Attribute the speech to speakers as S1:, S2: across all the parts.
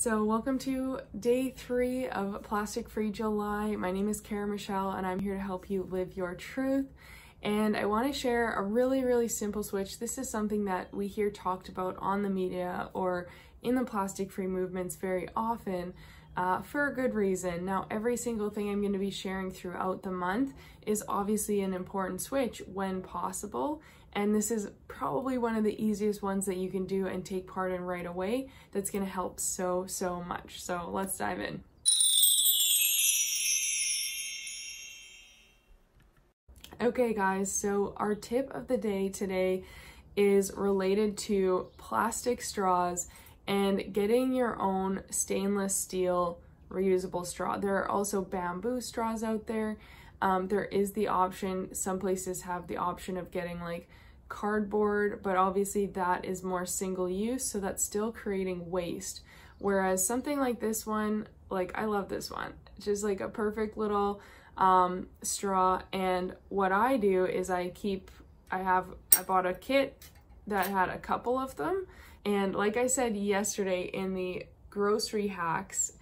S1: So welcome to day three of Plastic Free July. My name is Kara Michelle and I'm here to help you live your truth. And I want to share a really, really simple switch. This is something that we hear talked about on the media or in the plastic free movements very often uh, for a good reason. Now, every single thing I'm going to be sharing throughout the month is obviously an important switch when possible. And this is probably one of the easiest ones that you can do and take part in right away that's going to help so, so much. So let's dive in. Okay, guys, so our tip of the day today is related to plastic straws and getting your own stainless steel reusable straw. There are also bamboo straws out there. Um, there is the option, some places have the option of getting like cardboard, but obviously that is more single use, so that's still creating waste. Whereas something like this one, like I love this one, just like a perfect little um, straw. And what I do is I keep, I have, I bought a kit that had a couple of them and like I said yesterday in the grocery hacks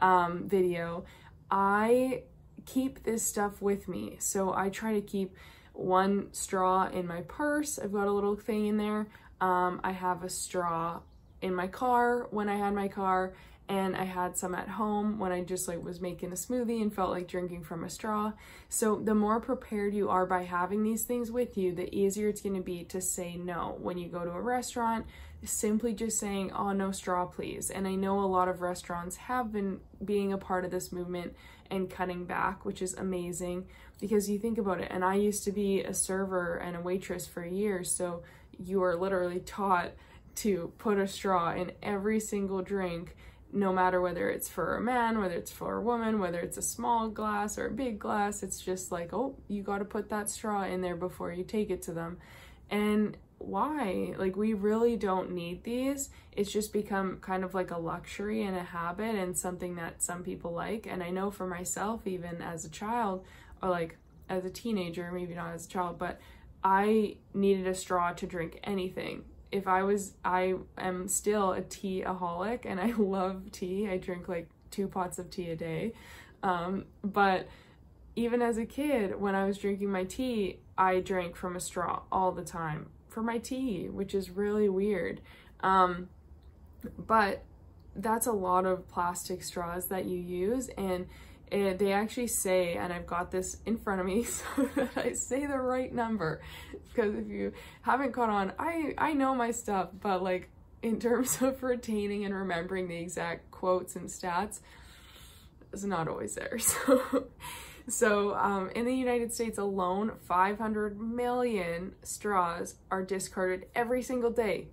S1: um, video, I keep this stuff with me. So I try to keep one straw in my purse. I've got a little thing in there. Um, I have a straw in my car when I had my car and I had some at home when I just like was making a smoothie and felt like drinking from a straw. So the more prepared you are by having these things with you, the easier it's going to be to say no when you go to a restaurant, simply just saying, "Oh, no straw, please." And I know a lot of restaurants have been being a part of this movement and cutting back, which is amazing because you think about it. And I used to be a server and a waitress for years, so you are literally taught to put a straw in every single drink no matter whether it's for a man, whether it's for a woman, whether it's a small glass or a big glass, it's just like, oh, you got to put that straw in there before you take it to them. And why? Like, we really don't need these. It's just become kind of like a luxury and a habit and something that some people like. And I know for myself, even as a child, or like as a teenager, maybe not as a child, but I needed a straw to drink anything if I was, I am still a tea-aholic and I love tea. I drink like two pots of tea a day. Um, but even as a kid, when I was drinking my tea, I drank from a straw all the time for my tea, which is really weird. Um, but that's a lot of plastic straws that you use and it, they actually say, and I've got this in front of me so that I say the right number. Because if you haven't caught on, I, I know my stuff, but like in terms of retaining and remembering the exact quotes and stats, it's not always there. So, so um, in the United States alone, 500 million straws are discarded every single day.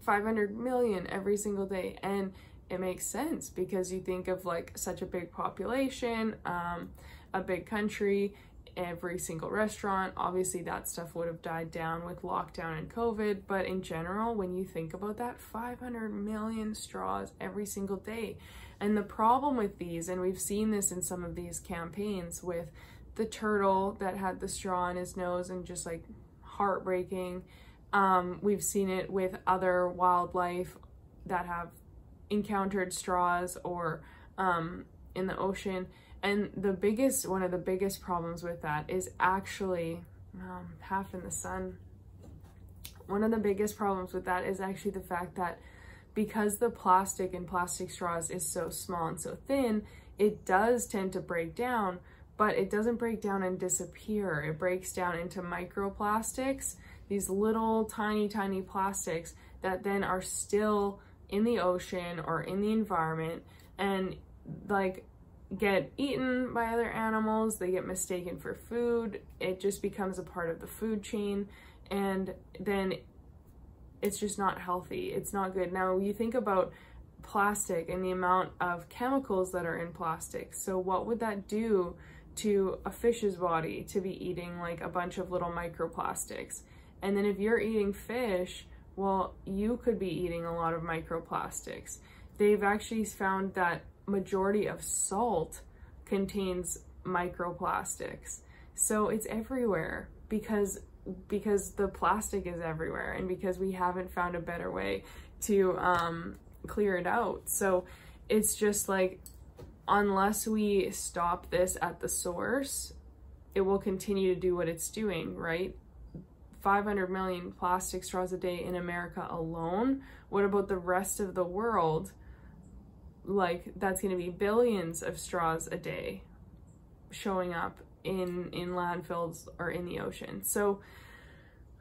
S1: 500 million every single day. And it makes sense because you think of like such a big population, um, a big country, every single restaurant. Obviously, that stuff would have died down with lockdown and COVID, but in general, when you think about that, 500 million straws every single day. And the problem with these, and we've seen this in some of these campaigns with the turtle that had the straw in his nose and just like heartbreaking. Um, we've seen it with other wildlife that have encountered straws or um, in the ocean. And the biggest, one of the biggest problems with that is actually um, half in the sun. One of the biggest problems with that is actually the fact that because the plastic in plastic straws is so small and so thin, it does tend to break down, but it doesn't break down and disappear. It breaks down into microplastics, these little tiny, tiny plastics that then are still in the ocean or in the environment and like get eaten by other animals, they get mistaken for food, it just becomes a part of the food chain and then it's just not healthy. It's not good. Now you think about plastic and the amount of chemicals that are in plastic. So what would that do to a fish's body to be eating like a bunch of little microplastics? And then if you're eating fish, well, you could be eating a lot of microplastics. They've actually found that majority of salt contains microplastics. So it's everywhere because because the plastic is everywhere and because we haven't found a better way to um, clear it out. So it's just like, unless we stop this at the source, it will continue to do what it's doing, right? 500 million plastic straws a day in America alone. What about the rest of the world? Like, that's going to be billions of straws a day showing up in, in landfills or in the ocean. So,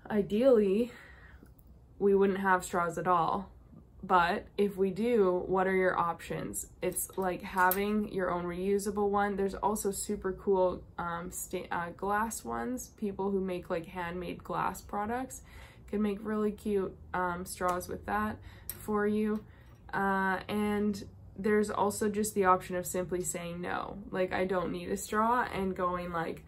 S1: ideally, we wouldn't have straws at all. But if we do, what are your options? It's like having your own reusable one. There's also super cool um, uh, glass ones. People who make like handmade glass products can make really cute um, straws with that for you. Uh, and there's also just the option of simply saying no. Like I don't need a straw and going like,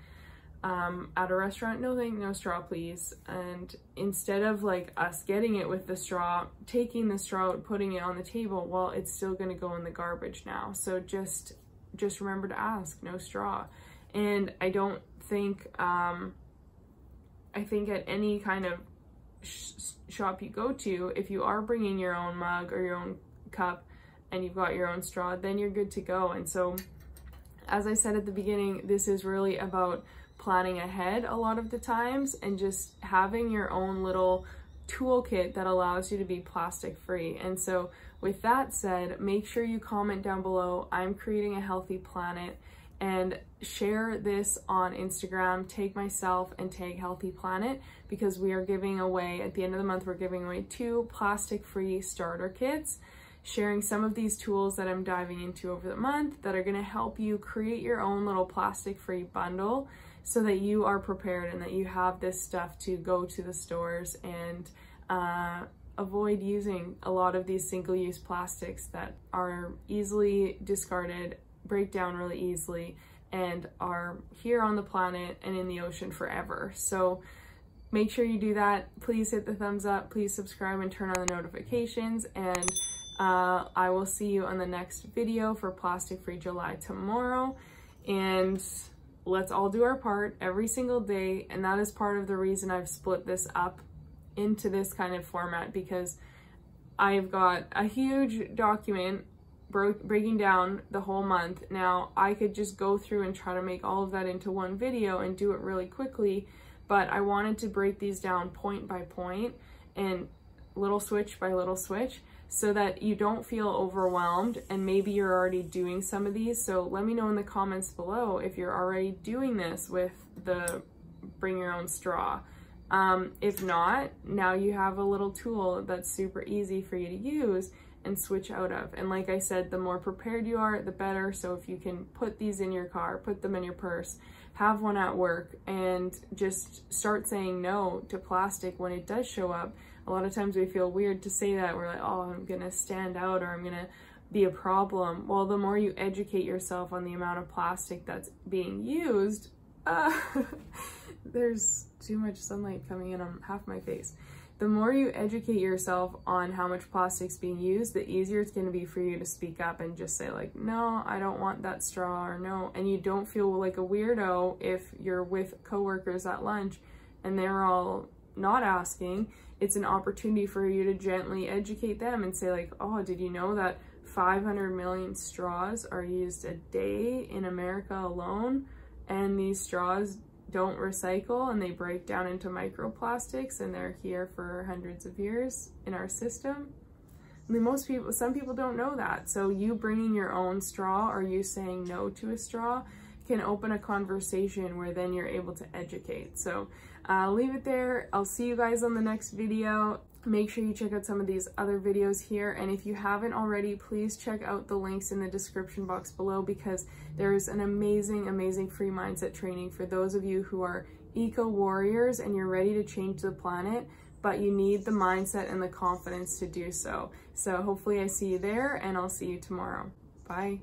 S1: um, at a restaurant, no thank, no straw please. And instead of like us getting it with the straw, taking the straw and putting it on the table, well, it's still gonna go in the garbage now. So just, just remember to ask, no straw. And I don't think, um, I think at any kind of sh shop you go to, if you are bringing your own mug or your own cup and you've got your own straw, then you're good to go. And so, as I said at the beginning, this is really about planning ahead a lot of the times and just having your own little toolkit that allows you to be plastic free. And so with that said, make sure you comment down below, I'm creating a healthy planet and share this on Instagram, tag myself and tag Healthy Planet because we are giving away, at the end of the month, we're giving away two plastic free starter kits sharing some of these tools that I'm diving into over the month that are gonna help you create your own little plastic free bundle so that you are prepared and that you have this stuff to go to the stores and uh, avoid using a lot of these single-use plastics that are easily discarded, break down really easily, and are here on the planet and in the ocean forever. So make sure you do that. Please hit the thumbs up, please subscribe and turn on the notifications, and uh, I will see you on the next video for Plastic Free July tomorrow. And let's all do our part every single day. And that is part of the reason I've split this up into this kind of format because I've got a huge document breaking down the whole month. Now I could just go through and try to make all of that into one video and do it really quickly, but I wanted to break these down point by point and little switch by little switch so that you don't feel overwhelmed and maybe you're already doing some of these. So let me know in the comments below if you're already doing this with the bring your own straw. Um, if not, now you have a little tool that's super easy for you to use and switch out of. And like I said, the more prepared you are, the better. So if you can put these in your car, put them in your purse, have one at work, and just start saying no to plastic when it does show up, a lot of times we feel weird to say that. We're like, oh, I'm gonna stand out or I'm gonna be a problem. Well, the more you educate yourself on the amount of plastic that's being used, uh, there's too much sunlight coming in on half my face. The more you educate yourself on how much plastic's being used, the easier it's going to be for you to speak up and just say like, no, I don't want that straw or no. And you don't feel like a weirdo if you're with coworkers at lunch and they're all not asking it's an opportunity for you to gently educate them and say like, oh, did you know that 500 million straws are used a day in America alone? And these straws don't recycle and they break down into microplastics and they're here for hundreds of years in our system. I mean, most people, some people don't know that. So you bringing your own straw or you saying no to a straw can open a conversation where then you're able to educate. So I'll leave it there. I'll see you guys on the next video. Make sure you check out some of these other videos here. And if you haven't already, please check out the links in the description box below because there's an amazing, amazing free mindset training for those of you who are eco warriors and you're ready to change the planet, but you need the mindset and the confidence to do so. So hopefully I see you there and I'll see you tomorrow. Bye.